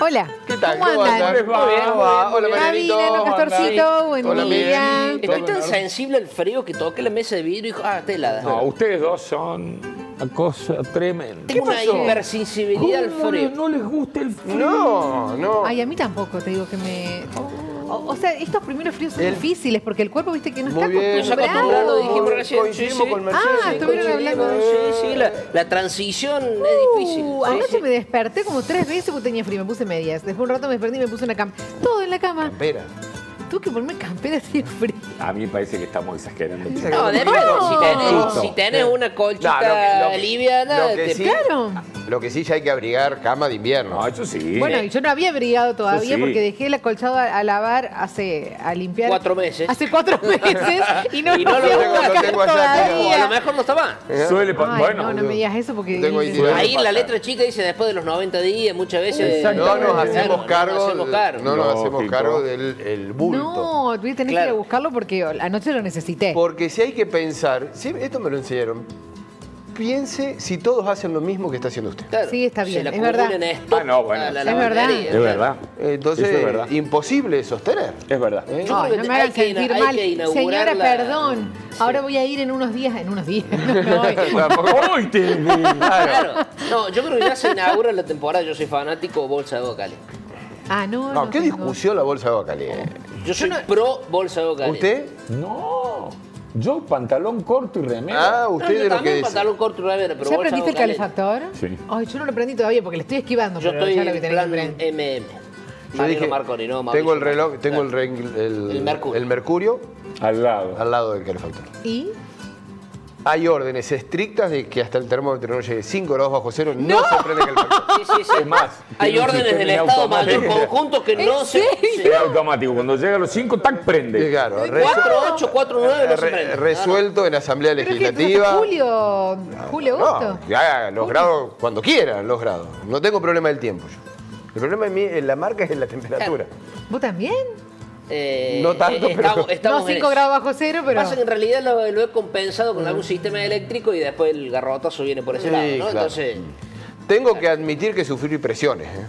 Hola. ¿Qué tal? ¿Cómo andan? andan? ¿Cómo Muy bien, va? ¿cómo va? Hola, Gaby, Marianito. Nano, Castorcito, buen Hola, día. Miguel. Estoy tan sensible al frío que toqué la mesa de vidrio y dijo, ah, helada. No, ustedes dos son una cosa tremenda. Tengo una hipersensibilidad al ¿Cómo frío. no, no les gusta el frío? No, no. Ay, a mí tampoco, te digo que me... O, o sea, estos primeros fríos son El- difíciles porque el cuerpo, viste, que no Muy está lo dijimos recién. Coincidimos Sí, sí. con Mercedes. Ah, estuvieron hablando de- Sí, sí, la, la transición es difícil. Uh, Sí, anoche sí. me desperté como tres veces porque tenía frío, me puse medias. Después un rato me desperté y me puse una cama. Todo en la cama. Espera. Tuve que ponerme campera así de frío. A mí me parece que estamos exagerando. chicos. No, depende. No. Si tenés, No. si tenés una colchita No, lo que- lo que- liviana, lo que te- sí- Claro. Lo que sí ya hay que abrigar cama de invierno. No, eso sí. Bueno, y yo no había brigado todavía sí. porque dejé el acolchado a, a lavar hace, a limpiar. Cuatro meses. Hace cuatro meses y no, Y no lo lo fui a tengo- lo buscar tengo allá, O a lo todavía. mejor no está mal. Suele pa- Ay, bueno, no, no me digas eso porque... Tengo ahí tirado. Ahí en la letra chica dice después de los 90 días, muchas veces. No nos hacemos cargo. No nos hacemos cargo. Lógico. del el bulto. No, voy a tener que ir Claro. a buscarlo porque anoche lo necesité. Porque si hay que pensar, si- esto me lo enseñaron, piense si todos hacen lo mismo que está haciendo usted. Claro, Sí, está bien, es verdad. esto Ah, no, bueno. la Es verdad. Es verdad. Entonces, Eso es verdad. imposible de sostener. Es verdad. ¿Eh? No que me hagan sentir mal. que inaugurar Señora, la- perdón. Ahora voy a ir en unos días, en unos días. no, hoy. ¡Uy, te Claro. No, yo creo que ya se inaugura la temporada, yo soy fanático bolsa de agua caliente. Ah, no, No, no qué tengo. discusión la bolsa de agua caliente. Yo soy pro bolsa de caliente. ¿Usted? No. Yo pantalón corto y remera. Ah, No, usted yo de lo que dice. pantalón corto y remera, pero ¿Ya aprendiste el calefactor? Sí. Ay, yo no lo aprendí todavía porque le estoy esquivando, Yo pero estoy ya lo que tenés plan. MM. Yo dije, Marconi, no, tengo el Mauricio reloj, tengo el, el, El mercurio. el mercurio Al lado. al lado del calefactor. ¿Y? Hay órdenes estrictas de que hasta el termómetro no llegue 5 grados bajo cero, no, se prende el calefactor. Sí, sí, sí. Es más, Hay órdenes del Estado Mayor automático. Conjunto que no se... Es automático. Cuando llega a los 5, tac, Sí, prende. claro, resu- 4-8, 4-9 no se re- prende. resuelto en asamblea legislativa. julio, julio, agosto. No, ya los grados, cuando quieran los grados. No tengo problema del tiempo yo. El problema en, mí, en la marca es en la temperatura. ¿Vos también? Eh, No tanto, estamos, pero- estamos no en 5 eso. grados bajo cero, pero... Pasa que en realidad lo, lo he compensado con algún sistema eléctrico y después el garrotazo viene por ese Sí, lado, ¿no? claro. Entonces, Tengo que admitir que sufrí presiones. ¿eh?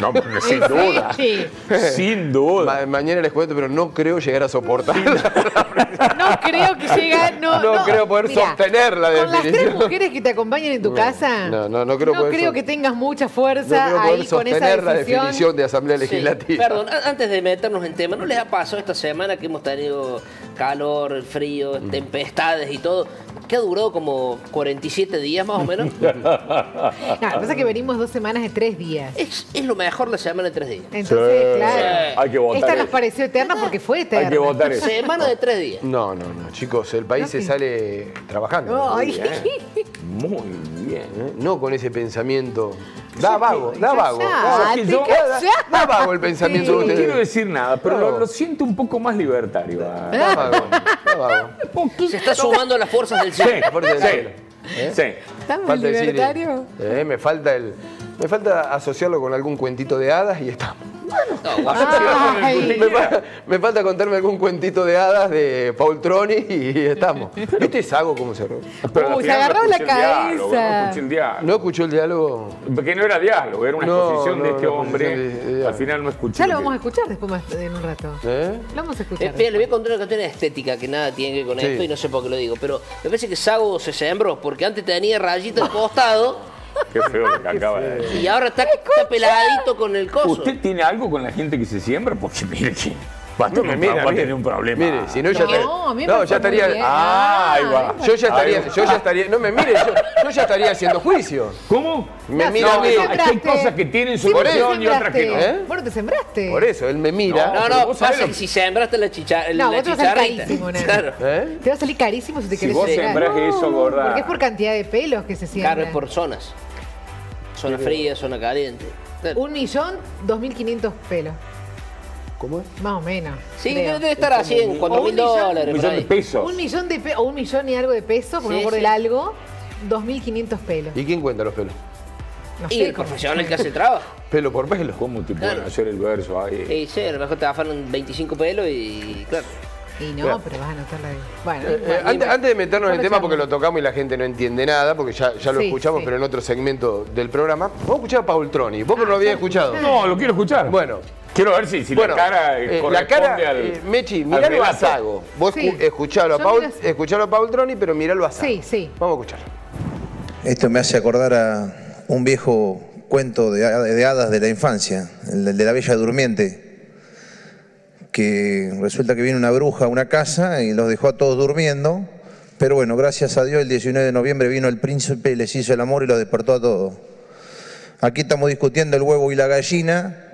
No, sin duda. Sí. Sin duda. Ma- mañana les cuento, pero no creo llegar a soportarla. No creo que llegue... No, No creo poder sostener la Con las tres definición. mujeres que te acompañan en tu casa, no, no, no creo poder so- que tengas mucha no fuerza creo ahí poder con esa sostener la decisión. definición de asamblea sí. legislativa. Perdón, antes de meternos en tema, ¿no les ha pasado esta semana que hemos tenido calor, frío, Mm. tempestades y todo? Que ha durado como 47 días más o menos. No, lo que pasa es que venimos dos semanas de tres días. es, es lo mejor la semana de tres días. Entonces, Sí. claro. Hay que votar Esta nos eso. pareció eterna porque fue eterna. Hay que votar eso. Semana de tres días. No, no, no, chicos, el país No, se sí. sale trabajando. Ay. ¿eh? Muy bien. ¿Eh? No con ese pensamiento. Da vago, da vago. Callate. Da vago el pensamiento de no quiero ustedes. decir nada, pero lo, lo siento un poco más libertario. ah. Da vago, da vago. Se está sumando a las fuerzas del Sí, cielo. Sí, cielo. sí. ¿Estamos Falta decir, libertario? eh, me falta el. Me falta asociarlo con algún cuentito de hadas y estamos. No. Me, fa- me falta contarme algún cuentito de hadas de Paul Troni y estamos. ¿Viste Sago cómo cerró? Pero al Uy, se final no agarró la diálogo, cabeza. No escuché el diálogo. ¿No escuchó el diálogo? Porque no era diálogo, era una No, exposición no, de este hombre. de- de- Al final no escuché. Ya lo vamos a escuchar después más en un rato. ¿Eh? Lo vamos a Eh, escuchar. mira, le voy a contar una cuestión estética que nada tiene que ver con Sí. esto y no sé por qué lo digo, pero me parece que Sago se sembró porque antes tenía rayita al costado Qué feo lo que acaba de decir. y ahora está, está peladito con el coso. ¿Usted tiene algo con la gente que se siembra? Porque mire que va a No tener, mira, va a un problema. Mire, si no ya No, estaría- a mí me No, parece ya estaría. Ah, ahí va. Yo ya estaría, va. yo ya estaría. No me mire, yo, yo ya estaría haciendo juicio. ¿Cómo? Me No, mira si a vos mí. te Aquí hay cosas que tienen su Sí, versión y otras que no. ¿Eh? Vos no te sembraste. Por eso, él me mira. No, no, vos sabés pasa que si sembraste la, chicha, No, la vos te vas a salir carísimo. Claro. ¿Eh? Te va a salir carísimo si te Si querés vos sembrás eso, gorda. Porque es por cantidad de pelos que se siembran. Claro, es por zonas. Zona fría, zona caliente. Claro. Un millón, dos mil quinientos pelos. ¿Cómo es? Más o menos. Sí, creo. debe estar así en O cuatro un mil millón- dólares. Un millón de pesos. Un millón de pe- o un millón y algo de pesos, por Sí, por sí. el algo, dos mil quinientos pelos. ¿Y quién cuenta los pelos? No Y sé el profesional que hace el trabajo. Pelo por pelo. ¿Cómo te pueden hacer el verso ahí? Sí, sí, a lo mejor te afanan 25 pelos y claro. Y no, Mira, pero vas a anotar la de... Bueno, eh, eh, antes, antes de meternos en el tema, porque lo tocamos y la gente no entiende nada, porque ya, ya lo Sí, escuchamos, sí. pero en otro segmento del programa, vamos a escuchar a Paul Troni. Vos que no lo habías escuchado. No, lo quiero escuchar. Bueno, Quiero ver si, si bueno, la cara eh, eh, la cara, al. eh, Mechi, al miralo a relato. Sago. Vos Sí. escu- escuchalo a Paul, escuchalo a Paul Troni, pero miralo a Sago. Sí, sí. Vamos a escuchar. Esto me hace acordar a un viejo cuento de, de hadas de la infancia, el de la Bella Durmiente, que resulta que viene una bruja a una casa y los dejó a todos durmiendo, pero bueno, gracias a Dios el 19 de noviembre vino el príncipe, les hizo el amor y los despertó a todos. Aquí estamos discutiendo el huevo y la gallina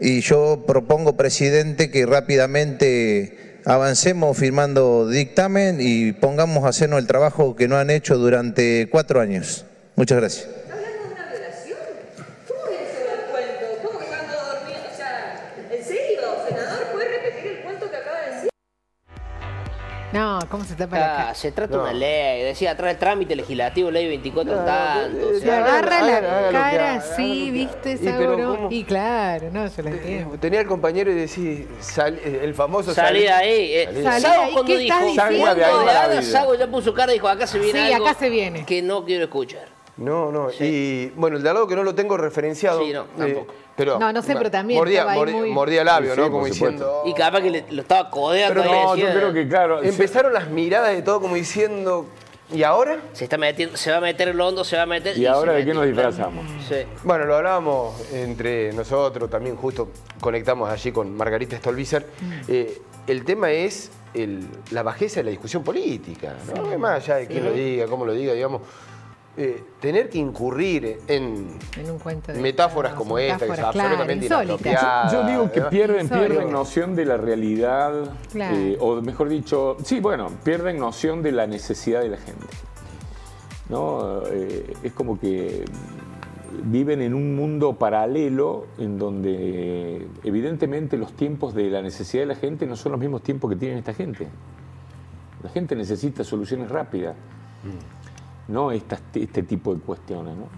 y yo propongo, presidente, que rápidamente avancemos firmando dictamen y pongamos a hacernos el trabajo que no han hecho durante cuatro años. Muchas gracias. No, ¿cómo se tapa la Ah, cara? se trata No. una ley, decía atrás el trámite legislativo, ley 24 tanto. o eh, Se sea, agarra la haga cara así, ¿viste, haga. Y pero Sauro? Y claro, no, yo lo entiendo. Tenía el compañero y decía, sal- el famoso Salí de ahí. eh. Salí de ahí. Sago Salí de ahí, cuando ¿qué dijo, diciendo? de ahí la. Sago ya puso cara y dijo, acá se viene Sí, acá se viene. que no quiero escuchar. No, no. Y bueno, el lado que no lo tengo referenciado. Sí, no, tampoco. pero, No, no sé, pero también Mordía, mordía- muy- mordía labio, Sí, sí, ¿no? Como diciendo. Y capaz que le- lo estaba codeando Pero No, yo creo que, claro. Empezaron las miradas de todo como diciendo. ¿Y ahora? Se está metiendo, se va a meter en lo hondo, se va a meter. ¿Y ahora de qué nos disfrazamos? Sí. Bueno, lo hablábamos entre nosotros, también justo conectamos allí con Margarita Stolbizer. Mm. Eh, el tema es el- la bajeza de la discusión política, ¿no? Es más allá de quién lo diga, cómo lo diga, digamos. Eh, tener que incurrir en En un cuento de metáforas como esta, que son claro, absolutamente inapropiadas. Yo digo que pierden, noción de la realidad, Claro. eh, o mejor dicho, sí, bueno, pierden noción de la necesidad de la gente. ¿no? Eh, es como que viven en un mundo paralelo en donde evidentemente los tiempos de la necesidad de la gente no son los mismos tiempos que tienen esta gente. La gente necesita soluciones rápidas, no Estas- este tipo de cuestiones. ¿no?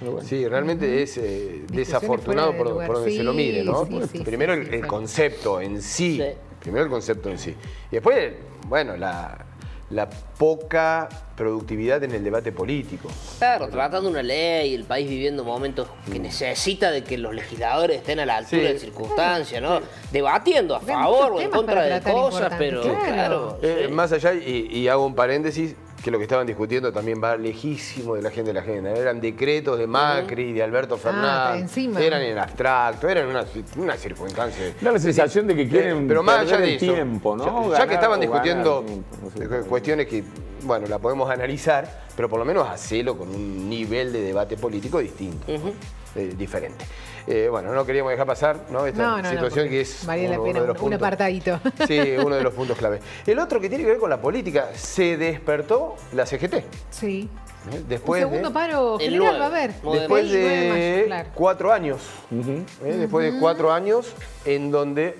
Bueno. Sí, realmente es eh, desafortunado por, donde se lo mire, ¿no? sí, sí, Primero sí, el, sí, el concepto en sí. Sí. Primero el concepto en sí. Y después, bueno, la, la poca productividad en el debate político. Claro, tratando una ley, el país viviendo momentos que necesita de que los legisladores estén a la altura Sí. de circunstancias, ¿no? Debatiendo a favor o en contra de cosas, pero claro. claro. Eh, sí. Más allá, y, y hago un paréntesis, que lo que estaban discutiendo también va lejísimo de la gente de la agenda. Eran decretos de Macri, de Alberto Fernández. encima. Eran en abstracto, eran una, una circunstancia. Da la sensación de que quieren pero más allá de eso, tiempo, ¿no? Ya, que estaban discutiendo ganar cuestiones que, bueno, la podemos analizar, pero por lo menos hacelo con un nivel de debate político distinto, eh, diferente. Eh, bueno, no queríamos dejar pasar ¿no? esta No, no, no, situación que es la uno, pena uno de los un- apartadito. Sí, uno de los puntos clave. El otro que tiene que ver con la política, se despertó la CGT. Sí. ¿eh? Después un segundo de, paro general va a haber. Nueve después El 9 de mayo, claro. cuatro años. ¿eh? Después de cuatro años en donde,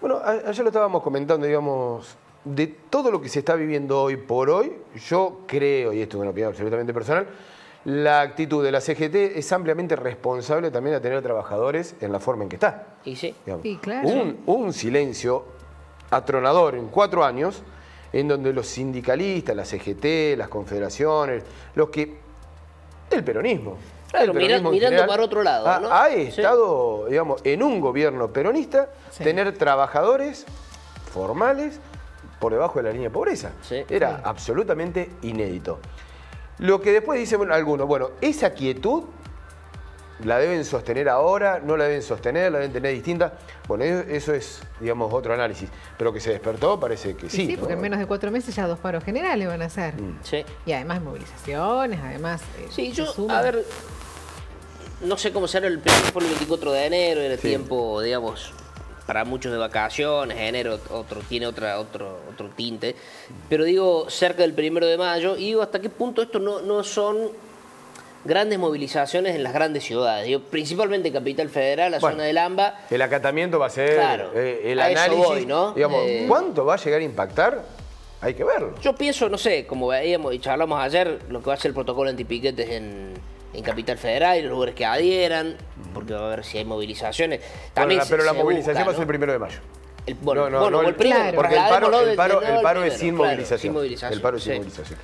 bueno, ayer lo estábamos comentando, digamos, de todo lo que se está viviendo hoy por hoy, yo creo, y esto es una opinión absolutamente personal, la actitud de la CGT es ampliamente responsable también de tener trabajadores en la forma en que está. Y sí. claro. Un, un silencio atronador en cuatro años, en donde los sindicalistas, la CGT, las confederaciones, los que. el peronismo. Claro, el peronismo mirando general, para otro lado, Ha, ¿no? ha Sí. estado, digamos, en un gobierno peronista, Sí. tener trabajadores formales por debajo de la línea de pobreza. Sí. Era Sí. absolutamente inédito. Lo que después dicen bueno, algunos, bueno, esa quietud la deben sostener ahora, no la deben sostener, la deben tener distinta. Bueno, eso, eso es, digamos, otro análisis. Pero que se despertó parece que sí. sí, porque ¿no? en menos de cuatro meses ya dos paros generales van a hacer. Sí. Y además movilizaciones, además. eh, Sí, yo, a ver, no sé cómo será el primer fue el 24 de enero, era Sí. tiempo, digamos, para muchos de vacaciones, enero otro tiene otra, otro, otro tinte, pero digo, cerca del primero de mayo, y digo, hasta qué punto esto no, no son grandes movilizaciones en las grandes ciudades, digo, principalmente Capital Federal, la Bueno, zona del AMBA, El acatamiento va a ser Claro, eh, el análisis. voy, ¿no? Digamos, Eh, ¿cuánto va a llegar a impactar? Hay que verlo. Yo pienso, no sé, como veíamos y charlamos ayer, lo que va a ser el protocolo antipiquetes en, en Capital Federal y los lugares que adhieran, porque va a ver si hay movilizaciones. Bueno, También la- se- pero la se movilización busca, va a ser el ¿no? primero de mayo. El, bueno, No, no, bueno, no, el el- primero, Claro. Porque el paro, trasladémoslo el paro, el paro es sin claro, movilización. sin movilización, El paro es sin sí. movilización.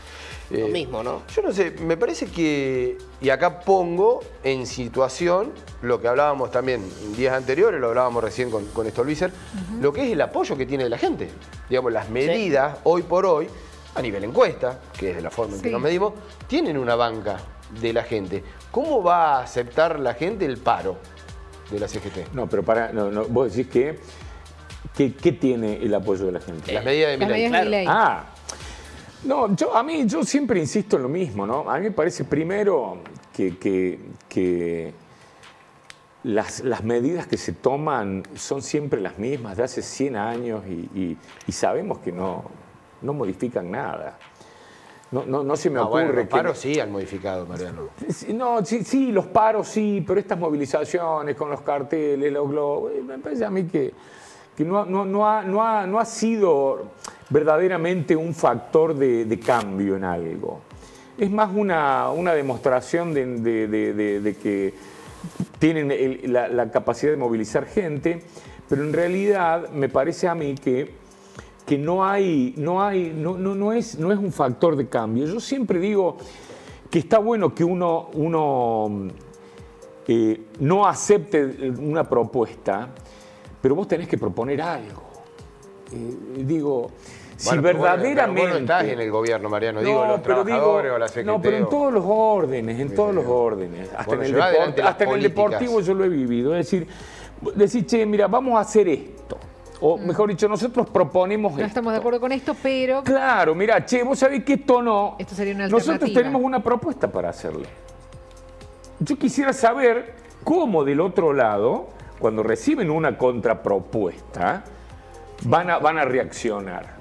Lo Eh, mismo, ¿no? Yo no sé, me parece que, y acá pongo en situación lo que hablábamos también en días anteriores, lo hablábamos recién con, con Stolbizer, lo que es el apoyo que tiene de la gente. Digamos, las medidas hoy por hoy, a nivel encuesta, que es de la forma en que nos medimos, tienen una banca de la gente. ¿Cómo va a aceptar la gente el paro de la CGT? No, pero para, no, no, vos decís que, que- ¿qué tiene el apoyo de la gente? Las medidas de Milei. claro. Ah, no, yo, a mí yo siempre insisto en lo mismo, ¿no? A mí me parece primero que, que- que las, las medidas que se toman son siempre las mismas de hace 100 años y, y- y sabemos que no, no modifican nada. No, no, no se me No, ocurre bueno, los que... paros sí han modificado, Mariano. Sí, No, sí, sí, los paros sí, pero estas movilizaciones con los carteles, los globos, eh, me parece a mí que, que no, no- ha, no ha- no ha sido verdaderamente un factor de, de cambio en algo. Es más una, una demostración de, de- de- de- de que tienen el- la, la capacidad de movilizar gente, pero en realidad me parece a mí que que no hay, no hay, no, no, no es, no es un factor de cambio. Yo siempre digo que está bueno que uno, uno eh, no acepte una propuesta, pero vos tenés que proponer algo. Eh, digo, si Bueno, bueno, verdaderamente. pero vos no estás en el gobierno, Mariano, digo, los pero trabajadores o la CGT. No, pero en todos los órdenes, en todos los órdenes. Hasta Bueno, en el, hasta en el deportivo yo lo he vivido. Es decir, decir, che, mira, vamos a hacer esto. O mejor dicho, nosotros proponemos No esto. estamos de acuerdo con esto, pero Claro, mira, che, vos sabés que esto no. Esto sería una Nosotros tenemos una propuesta para hacerle. Yo quisiera saber cómo del otro lado, cuando reciben una contrapropuesta, van a, van a reaccionar.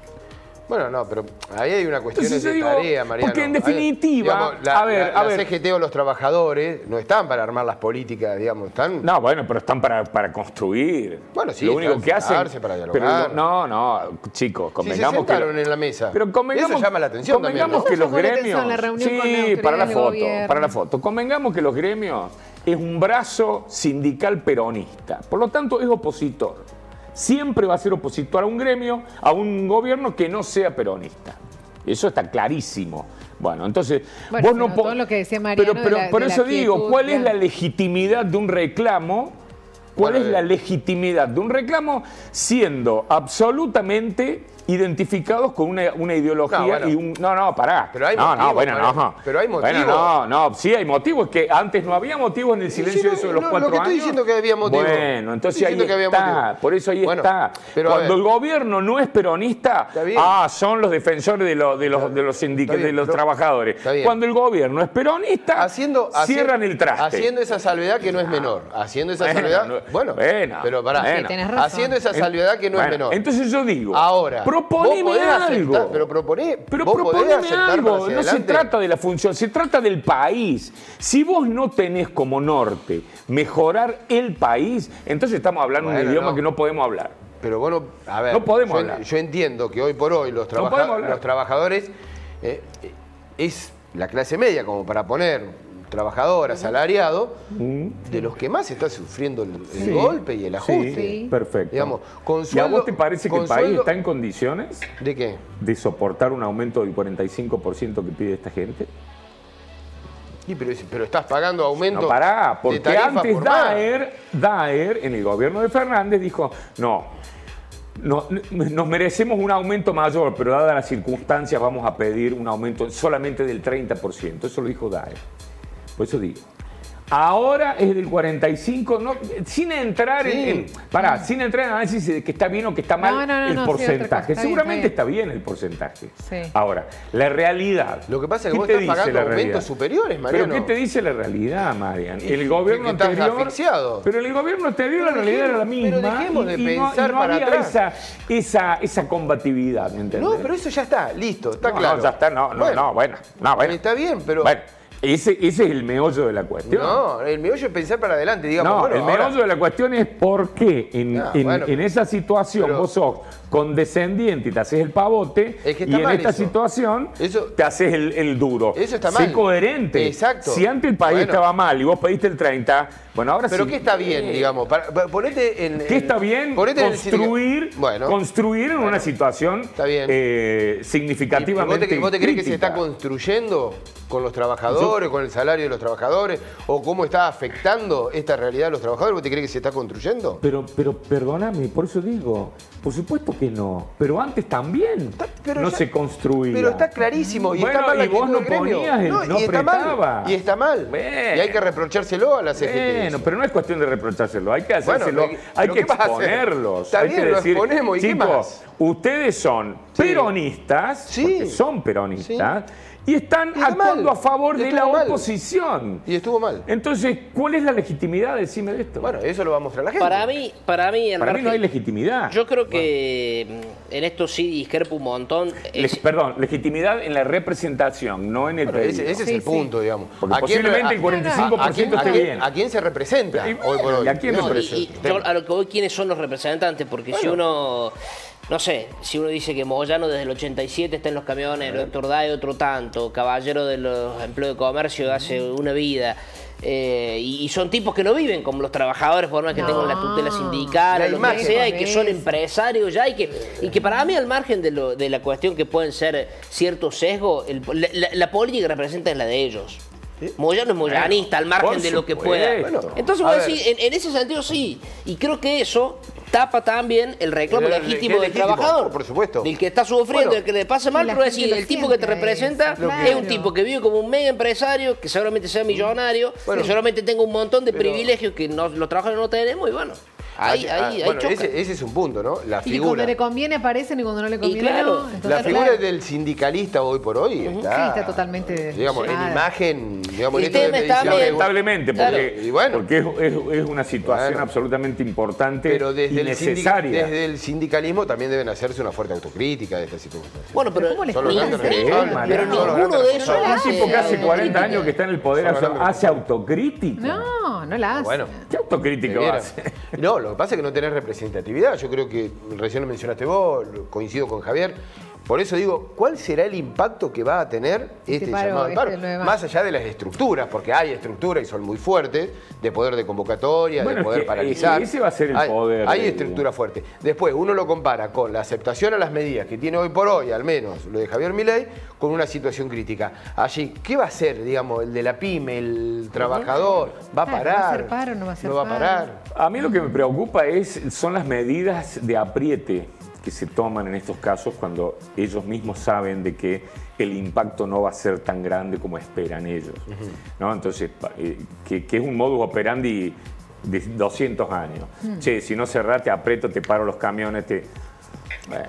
Bueno, no, pero ahí hay una cuestión Entonces de digo, tarea, Mariano. porque en Hay- definitiva, digamos, la, a ver, la- a la ver. CGT o los trabajadores no están para armar las políticas, digamos, están... No, bueno, pero están para, para construir. Bueno, sí, Lo único que hacen. para dialogar. lo- no, no, chicos, Si se convengamos que. en la mesa. Pero convengamos, Eso llama la atención también, convengamos ¿no? que los gremios. la reunión con sí, para la foto, gobierno. para la foto. Convengamos que los gremios es un brazo sindical peronista. Por lo tanto, es opositor. Siempre va a ser opositor a un gremio, a un gobierno que no sea peronista. Eso está clarísimo. Bueno, entonces, Bueno, vos no en lo que decía Mariano Pero, de pero la- por de la eso digo, quietud, ¿cuál es la legitimidad de un reclamo? ¿Cuál Bueno, es la eh. legitimidad de un reclamo siendo absolutamente identificados con una, una ideología No, bueno. y un... No, no, pará. Pero hay no, motivo, no, bueno, no. Pero hay Bueno, motivo. no, no, sí hay motivos, que antes no había motivos en el silencio de eso de los no, cuatro lo que estoy años. diciendo que había motivo. Bueno, entonces Estoy ahí diciendo que había está, por eso ahí Bueno, está. pero Cuando el gobierno no es peronista, Está bien. ah, son los defensores de los, de los, de los sindicatos, bien, de los pero- trabajadores. está bien. Cuando el gobierno es peronista, haciendo, cierran el traste. Haciendo esa salvedad que no es menor. Haciendo esa Bueno, salvedad. no- bueno, bueno, pero pará. bueno. Sí, tenés razón. Haciendo esa salvedad que no Bueno, es menor. Entonces yo digo, Ahora, proponeme vos algo. aceptar- pero proponé, Pero vos proponeme algo. No se trata de la función, se trata del país. Si vos no tenés como norte mejorar el país, entonces estamos hablando un Bueno, idioma no. que no podemos hablar. Pero bueno, a ver, No podemos yo, hablar. yo entiendo que hoy por hoy los, trabaja- los trabajadores eh, es la clase media, como para poner trabajador, asalariado, de los que más está sufriendo el, el Sí. golpe y el ajuste. Sí. Perfecto. Digamos, con ¿Y a vos te parece que el país sueldo- está en condiciones ¿De qué? de soportar un aumento del 45% que pide esta gente? Sí, pero, pero estás pagando aumento No, pará, porque antes por. Daer, Daer, en el gobierno de Fernández, dijo, no, no, nos merecemos un aumento mayor, pero dadas las circunstancias vamos a pedir un aumento solamente del 30%. Eso lo dijo Daer. Por eso digo. Ahora es del 45, no, sin entrar en, Sí. en- pará, sin entrar en análisis de que está bien o que está mal No, no, no, el sí, porcentaje. está bien, Seguramente está bien el porcentaje. Sí. Ahora, la realidad. Lo que pasa es que ¿qué vos te estás dice pagando la aumentos realidad? superiores, Mariano. ¿Pero qué te dice la realidad, Marian? El gobierno que estás anterior. asfixiado. Pero en el gobierno anterior la Pero realidad era la misma. pero dejemos de y- y no- pensar y no para había atrás. Esa, esa, esa combatividad, ¿me entendés? No, pero eso ya está, listo, está No, claro. No, ya está, no, no, no, bueno. No, bueno. Está bien, pero. Bueno, ese, ese es el meollo de la cuestión. No, el meollo es pensar para adelante, digamos. No, bueno, el ahora- meollo de la cuestión es por qué en, Ah, en- bueno, en esa situación pero- vos sos condescendiente y te haces el pavote, Es que y en esta eso. situación Eso- te haces el, el duro. Eso está Sé mal. coherente. Exacto. Si antes el país Bueno. estaba mal y vos pediste el 30, bueno, ahora Pero sí. ¿qué está bien, digamos? Para- para- ponete en... ¿Qué en- está bien? ponete en Construir, sindicato. Bueno. construir en una situación Está bien. eh, ¿Y significativamente ¿Vos te, vos te crees que se está construyendo con los trabajadores, con el salario de los trabajadores? ¿O cómo está afectando esta realidad a los trabajadores? ¿Vos te crees que se está construyendo? Pero, pero perdóname, por eso digo, por supuesto que no. Pero antes también pero no ya- se construía. Pero está clarísimo. Y Bueno, está mal y vos actitud no del gremio. ponías el- no y está mal. Y está mal. Bueno. Y hay que reprochárselo a la CGT. Bueno, pero no es cuestión de reprochárselo, hay que hacérselo, hay que exponerlos. Hay que lo exponemos, ¿y qué chicos, más? ustedes son Sí. peronistas, Sí. son peronistas, y están Y actuando mal. a favor Y de la mal. oposición. Y estuvo mal. Entonces, ¿cuál es la legitimidad? Decime de esto. Bueno, eso lo va a mostrar la gente. Para mí, para mí, al Para mí no hay legitimidad. Yo creo que mm, en esto sí discrepo un montón. Le- Es- perdón, legitimidad en la representación, no en el ese, ese es Sí, el sí. punto, digamos. Porque ¿A posiblemente a- el 45% a a esté quién- bien. ¿A quién se representa Y hoy por hoy? ¿y a quién No, representa? y yo a lo que voy, ¿quiénes son los representantes? Porque si uno, no sé, si uno dice que Moyano desde el 87 está en los camiones, el doctor Day otro tanto, caballero de los empleos de comercio hace una vida, eh, y, son tipos que no viven como los trabajadores, por más que No. tengan la tutela sindical, La o lo que sea, y que son empresarios ya, y que, y que para mí, al margen de, lo, de la cuestión que pueden ser ciertos sesgos, el- la, la- la política que representa es la de ellos. Moyano es moyanista, al margen de lo que pueda. Bueno, Entonces voy a decir, en, en ese sentido sí. Y creo que eso tapa también el reclamo El- el- legítimo del legítimo, trabajador. por supuesto. Del que está sufriendo, Bueno. del que le pasa mal, pero decir, el tipo que te representa es un tipo que vive como un mega empresario, que seguramente sea millonario, Bueno. que seguramente tenga un montón de Pero- privilegios que no- los trabajadores no tenemos, y bueno, ahí, Ah, ahí, ahí bueno, ese, ese es un punto, ¿no? La Y figura. cuando le conviene aparecen y cuando no le conviene claro, no. La figura claro, del sindicalista hoy por hoy está, Sí, está totalmente digamos, en imagen, digamos, El en esto de tema está bien. Lamentablemente, Claro. porque, Y bueno. porque es, es- es una situación absolutamente importante Pero desde y el, necesaria. desde el sindicalismo también deben hacerse una fuerte autocrítica de esta situación. Bueno, pero, ¿Cómo les Son los grandes pero ninguno de esos responsables. Un tipo que hace hace 40 autocrítica. años que está en el poder hace autocrítica. No, no la hace. Bueno. ¿Qué autocrítica hace? No, lo que pasa es que no tenés representatividad. Yo creo que recién lo mencionaste vos, coincido con Javier. Por eso digo, ¿cuál será el impacto que va a tener este, paro, llamado este paro? Más allá de las estructuras, porque hay estructuras y son muy fuertes, de poder de convocatoria, Bueno, de es poder que paralizar. ese va a ser el hay, poder Hay de- estructura fuerte. Después, uno lo compara con la aceptación a las medidas que tiene hoy por hoy, al menos lo de Javier Milei, con una situación crítica. Allí, ¿qué va a hacer, digamos, el de la pyme, el trabajador? ¿Va a parar? ¿va a hacer paro, no va a hacer ¿No va a paro? parar? A mí lo que me preocupa es, son las medidas de apriete que se toman en estos casos cuando ellos mismos saben de que el impacto no va a ser tan grande como esperan ellos. ¿no? Entonces, eh, que, que es un modus operandi de 200 años. Che, si no cerrás, te aprieto, te paro los camiones, te... Bueno.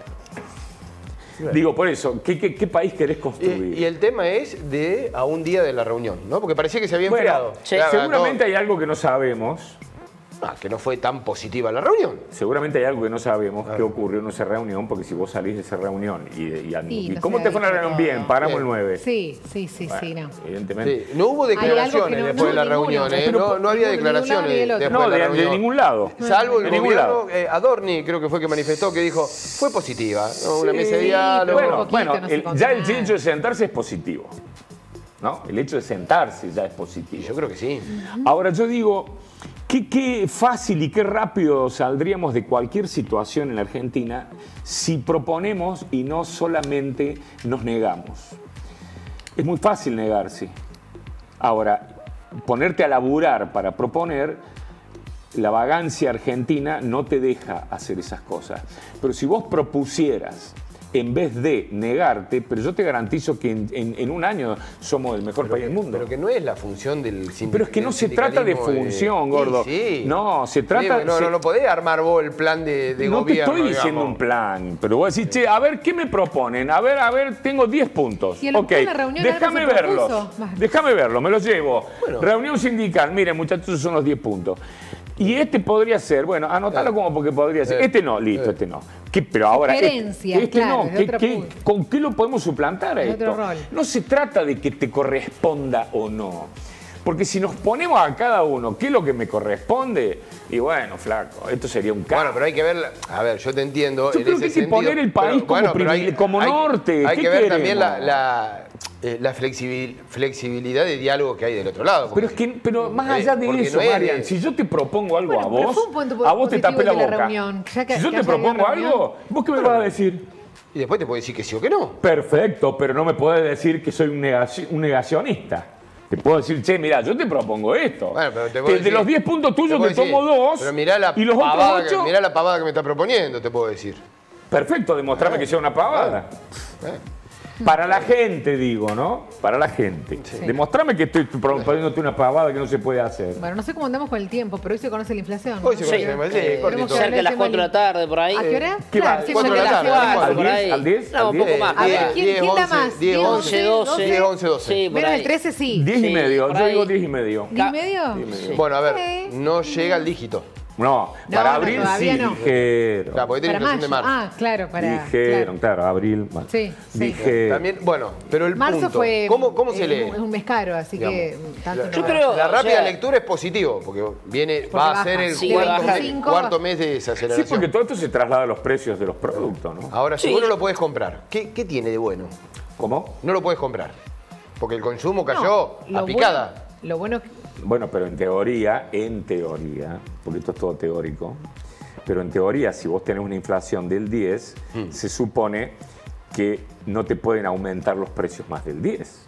Digo, por eso, ¿qué, qué- qué país querés construir? y el tema es de a un día de la reunión, ¿no? Porque parecía que se había enfriado. Claro, seguramente no, hay algo que no sabemos. Ah, que no fue tan positiva la reunión. Seguramente hay algo que no sabemos qué ocurrió en esa reunión, porque si vos salís de esa reunión y, y- Sí, y no ¿cómo te fue la dicho reunión? Bien, paramos Bien. el 9. Sí, sí, sí, sí, no. Evidentemente. Sí, No hubo declaraciones no- después no, de la ninguno. reunión, ¿eh? Pero no, no había de declaraciones después No, de la de, de ningún lado. Salvo el De ningún gobierno, lado. eh, Adorni creo que fue que manifestó que dijo, fue positiva, ¿no? una Sí, mesa de diálogo. Bueno, poquito, bueno, el- ya el hecho de sentarse es positivo. ¿no? El hecho de sentarse ya es positivo. Yo creo que sí. Ahora yo digo, qué, qué fácil y qué rápido saldríamos de cualquier situación en Argentina si proponemos y no solamente nos negamos. Es muy fácil negarse. Ahora, ponerte a laburar para proponer, la vagancia argentina no te deja hacer esas cosas. Pero si vos propusieras, en vez de negarte, pero yo te garantizo que en, en- en un año somos el mejor país del mundo. Pero que no es la función del sindicalismo. Pero es que no se trata de función, gordo. Sí, No, se trata- Sí, no, se- no, no podés armar vos el plan de, de no te gobierno. estoy diciendo digamos. un plan, pero voy a decir, che, a ver, ¿qué me proponen? A ver, a ver, tengo 10 puntos. Y lo ok, déjame verlos. Déjame verlos, me los llevo. Bueno. Reunión sindical, miren, muchachos, esos son los 10 puntos. Y este podría ser, bueno, anotalo Eh. como porque podría ser. Este no, listo, este no. ¿Qué? Pero ahora. este- Este, claro, no, de ¿qué- otro qué- punto. ¿con qué lo podemos suplantar a esto? No se trata de que te corresponda o no. Porque si nos ponemos a cada uno, ¿qué es lo que me corresponde? Y bueno, flaco, esto sería un caso. Bueno, pero hay que ver, la- a ver, yo te entiendo. Yo en creo ese que hay que poner el país como pero como hay norte. Hay ¿Qué que ver también la, eh, la flexibil- flexibilidad de diálogo que hay del otro lado. Pero es que, pero más allá de eso, no es de- Marian, si yo te propongo algo Bueno, a vos, a vos te tapé la boca. reunión, ya que- si yo que te propongo algo, ¿vos qué me vas a decir? Y después te puedo decir que sí o que no. Perfecto, pero no me puedes decir que soy un, negaci- un negacionista. Te puedo decir, che, mira, yo te propongo esto. Bueno, pero te Que puedo de decir- los 10 puntos tuyos te tomo decir, dos. Pero mirá la, y los otros pavada que, 8. mirá la pavada que me está proponiendo, te puedo decir. Perfecto, demostrame que sea una pavada. Para la gente, digo, ¿no? Para la gente. Demostrame que estoy proponiéndote una pavada que no se puede hacer. Bueno, no sé cómo andamos con el tiempo, pero hoy se conoce la inflación. ¿no? Hoy se conoce la inflación, sí, Eh, Cerca de las hablar 4 de la tarde, por ahí. ¿A qué hora? ¿Qué claro, va? sí, Cuatro son de la tarde. ¿Al por 10? ahí. ¿Al 10? No, ¿Al un poco 10? más. A ver. ¿quién, da más? 10, 10, 11, 12. 10, 11, 12. Sí, por Menos el 13 sí. 10 y Sí, medio, yo digo 10 y medio. ¿10 y medio? Bueno, a ver, Sí. no llega al dígito. No, No, para no, abril sí, no. dijeron. Claro, porque tiene inflación de marzo. Ah, claro, para. Dijeron, claro. claro, abril. bueno. Sí, sí. Dije, También, bueno, pero el Marzo punto, fue. ¿cómo, cómo se eh, lee? Es un mes caro, así que tanto La- no Yo creo- La o rápida sea- lectura es positivo, porque viene, Porque va a ser el Sí, cuarto, mes, Cinco. cuarto mes de sí, desaceleración. porque todo esto se traslada a los precios de los productos, ¿no? Ahora, si Sí. vos no lo podés comprar, ¿qué, qué tiene de bueno? ¿Cómo? No lo podés comprar. Porque el consumo cayó a picada. Bueno, lo bueno pero en teoría, en teoría, porque esto es todo teórico, pero en teoría, si vos tenés una inflación del 10, Mm. se supone que no te pueden aumentar los precios más del 10.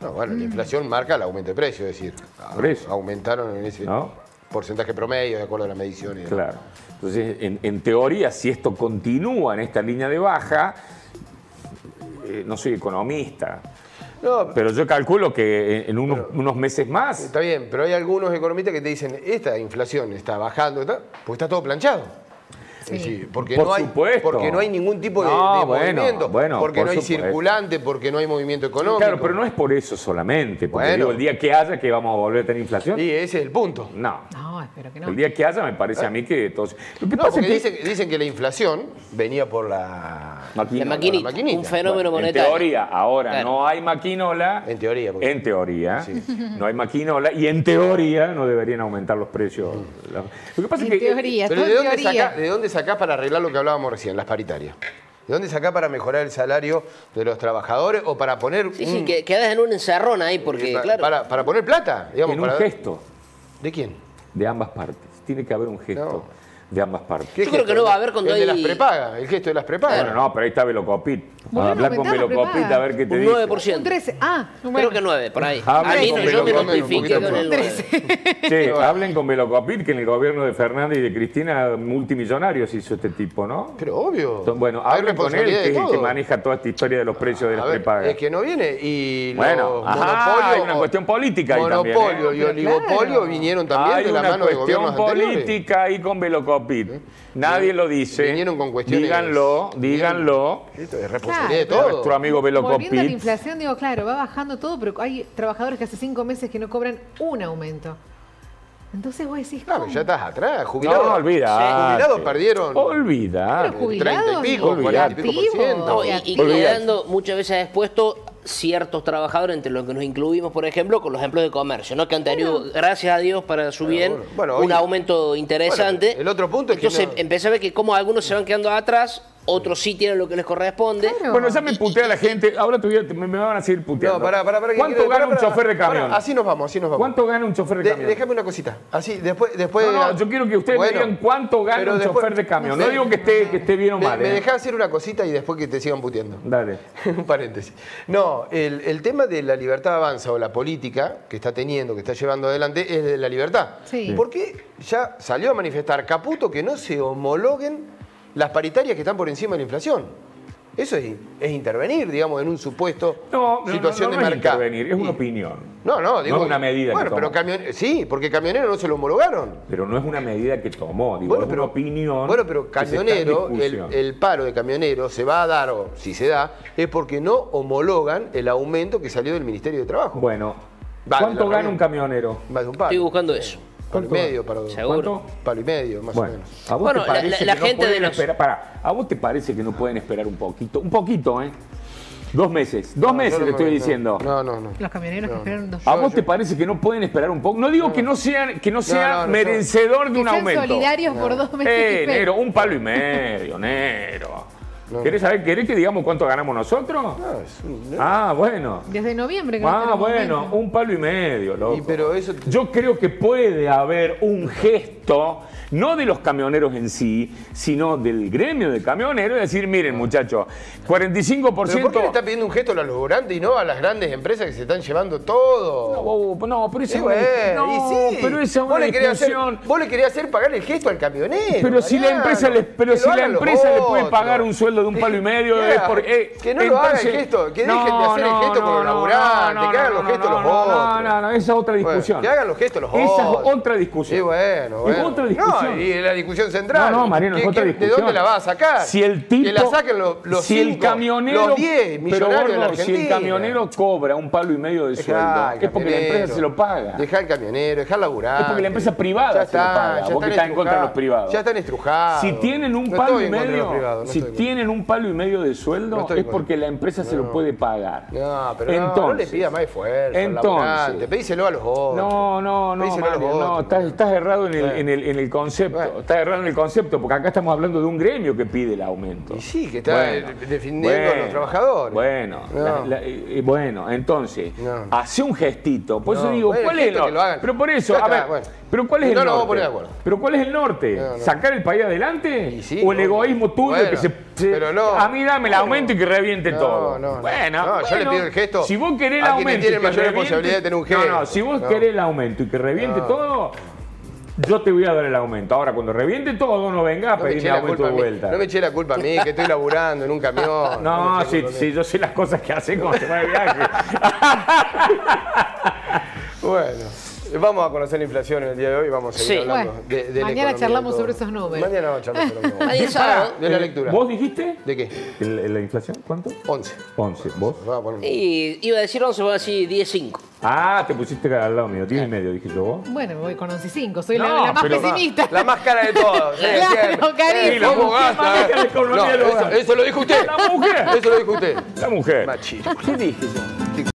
No, bueno, Mm. la inflación marca el aumento de precio, es decir, Por eso. aumentaron en ese ¿No? porcentaje promedio, de acuerdo a las mediciones. Claro. Entonces, en, en teoría, si esto continúa en esta línea de baja, eh, no soy economista, No, pero yo calculo que en, unos, unos meses más, está bien, pero hay algunos economistas que te dicen, esta inflación está bajando, está, porque está todo planchado. Es decir, porque, Por no hay, supuesto. porque no hay ningún tipo de, No, de bueno, movimiento, bueno, porque por no hay supuesto. circulante, porque no hay movimiento económico. claro, pero no es por eso solamente, porque Bueno. digo, el día que haya que vamos a volver a tener inflación, Y ese es el punto. no. No, espero que no. El día que haya me parece a mí que todos... Lo que No, pasa porque es que... dicen, dicen que la inflación venía por la... Maquinola. La maquinita, la maquinita. un fenómeno Bueno, en monetario. teoría, ahora Claro. no hay maquinola. En teoría, porque- En teoría, Sí. no hay maquinola y en teoría no deberían aumentar los precios. Lo que pasa En es que. teoría, Pero ¿de dónde, teoría. sacás, ¿de dónde sacás para arreglar lo que hablábamos recién, las paritarias? ¿De dónde sacás para mejorar el salario de los trabajadores o para poner... Sí, sí, que quedas en un encerrón ahí, porque, pa- claro. para, para poner plata, digamos. En un para- gesto ¿De quién? de ambas partes. Tiene que haber un gesto de ambas partes. ¿Qué Yo creo que no va a haber cuando el de hay- las prepagas, el gesto de las prepagas. Bueno, no, pero ahí está Velocopit. Bueno, Hablar con prepaga. a ver qué te Un dice. 9%. Un 13. Ah, bueno. Creo que 9, por ahí. Hablen A mí con no, yo me un con el poquito 9. Che, hablen con Velocopit que en el gobierno de Fernández y de Cristina multimillonarios hizo este tipo, ¿no? Pero obvio. Entonces, bueno, Hay hablen con él, que es el que maneja toda esta historia de los precios de las prepagas. es que no viene y Bueno, ajá, hay una cuestión política ahí también, Monopolio ¿eh? y oligopolio claro. vinieron también Hay de la una mano de cuestión gobiernos anteriores. política ahí con Velocopit. Nadie lo dice. Vinieron con cuestiones- Díganlo, díganlo. Esto es de Claro, todo. Nuestro amigo Volviendo a la inflación, digo, claro, va bajando todo, pero hay trabajadores que hace cinco meses que no cobran un aumento. Entonces vos decís, Claro, ¿cómo? ya estás atrás, jubilados. No, olvida. Jubilados perdieron. Olvida. Pero jubilados, 30 y pico, ni 40 y pico por activos. ciento. No, y, Olvídate. y quedando muchas veces expuestos ciertos trabajadores, entre los que nos incluimos, por ejemplo, con los empleos de comercio, ¿no? que han tenido, gracias a Dios, para su bien, bueno. Bueno, un oye, aumento interesante. bueno, el otro punto es que Entonces no- empecé a ver que como algunos se van quedando atrás, otros sí tienen lo que les corresponde. Claro. Bueno, ya me putea la gente. Ahora te voy a- me, me van a seguir puteando. No, pará, pará, ¿Cuánto quiero- gana un chofer de camión? así nos vamos, así nos vamos. ¿Cuánto gana un chofer de De- camión? déjame una cosita. Así, después, después. No, no, yo quiero que ustedes Bueno, me digan cuánto gana un después- chofer de camión. No Me- digo que esté, que esté bien o Me, mal. me ¿eh? dejás hacer una cosita y después que te sigan puteando. Dale. un paréntesis. No, el, el tema de la libertad avanza o la política que está teniendo, que está llevando adelante, es de la libertad. Sí. Porque ya salió a manifestar Caputo que no se homologuen las paritarias que están por encima de la inflación. Eso es, es intervenir, digamos, en un supuesto No, no, situación no, no de es mercado. intervenir, es una opinión. No, no, digo. No es una medida que Bueno, pero tomó. camion- sí, porque camioneros no se lo homologaron. Pero no es una medida que tomó, digo, Bueno, es pero, una opinión. bueno, pero camionero, el, paro de camioneros se va a dar, o si se da, es porque no homologan el aumento que salió del Ministerio de Trabajo. Bueno, Vale, ¿cuánto gana un camionero? Más de un palo. Estoy buscando eso. Palo y medio, palo, Seguro. ¿Cuánto? palo y medio, más Bueno, o menos. ¿a vos Bueno, te la- parece la- la que no gente de pueden los- esperar? Pará, ¿a vos te parece que no pueden esperar un poquito? Un poquito, ¿eh? Dos meses, dos No, meses no le me- estoy no. diciendo. No, no, no. Los camioneros que esperan dos ¿A Yo- vos yo- te parece que no pueden esperar un poco? No digo que no sea, que no sea no, no, merecedor de Que un sean aumento. solidarios por dos meses. Eh, negro, un palo y medio, negro. ¿Querés saber, querés que digamos cuánto ganamos nosotros? No, es un- Ah, bueno. Desde noviembre que no Ah, bueno, un palo y medio, loco. Y pero eso- Yo creo que puede haber un gesto, no de los camioneros en sí, sino del gremio de camioneros, y decir, miren, muchachos, 45%. ¿Pero por qué le está pidiendo un gesto a los laburantes y no a las grandes empresas que se están llevando todo? No, no, pero esa es bueno, no, y sí. pero esa es vos una le querías hacer, discusión. vos le querías hacer pagar el gesto al camionero. Pero si la empresa le, pero si la empresa le puede otros. pagar un sueldo de un palo y medio, Yeah, es porque, eh, que no lo haga el entonces- gesto, que dejen de hacer el gesto no, los laburantes, que hagan los gestos no, los otros. No, no, no, esa es otra Bueno, discusión. que hagan los gestos los Esa es otros. otra discusión. Sí, bueno, bueno. Es otra discusión. No, y la discusión central. No, no, Mariano, es ¿Qué- otra discusión. ¿De dónde la va a sacar? Si el tipo, Que la saquen los, los si el camionero, los 10 pero millonarios de la si el camionero cobra un palo y medio de Dejá sueldo, es porque la empresa se lo paga. Dejá al camionero, dejá al laburante. Es porque la empresa privada Ya se lo está, paga. ya Vos que estás en contra de los privados. Ya están estrujados. Si tienen un No palo y medio, privados, no si tienen un palo y medio de sueldo, es porque la empresa se lo puede pagar. No, pero no, le pida más esfuerzo entonces. Pedíselo a los otros. No, no, no, Mario, no, estás, estás errado en el, Bueno. en, el, en el concepto. Bueno. Estás errado en el concepto, porque acá estamos hablando de un gremio que pide el aumento. Y sí, que está eh, defendiendo a los trabajadores. Bueno, No. la- la- eh, bueno, entonces, No. hace un gestito. Por eso No, digo, bueno, ¿cuál es el norte? Pero por eso, Ya a está, ver, bueno. pero ¿cuál es el No norte? Pero ¿cuál es el norte? No, no. ¿Sacar el país adelante? Sí, ¿O el egoísmo tuyo Bueno, que se, se- pero no. A mí dame el aumento y que reviente No, todo. no, no. bueno, No, yo le bueno, pido el gesto Si vos querés el aumento. que mayor responsabilidad de tener un No, gesto. no, si vos No. querés el aumento y que reviente No. todo. Yo te voy a dar el aumento. Ahora, cuando reviente todo, no vengas a No me, pedirme aumento de vuelta. no me eché la culpa a mí, que estoy laburando en un camión. No, a sí, mí. yo sé las cosas que hace cuando se va de viaje. Bueno, vamos a conocer la inflación en el día de hoy. Vamos a seguir Sí. hablando Bueno, de, de la mañana y charlamos sobre esos números. Mañana vamos a charlar sobre los números. Sábado. De la Eh, lectura. ¿Vos dijiste? ¿De qué? ¿El- ¿La inflación? ¿Cuánto? 11. 11. ¿Vos? Y iba a decir 11, voy a decir 10-5. Ah, te pusiste al lado mío. 10 y medio, dije yo. ¿Vos? Bueno, me voy con 11.5. Soy la, No, la más pero- pesimista. La más cara de todos. sí, Claro, carísimo. ¿Cómo ¿Qué gasta? la eh? No, eso, eso lo dijo usted. La mujer. Eso lo dijo usted. La mujer. Machito. ¿Qué dije yo?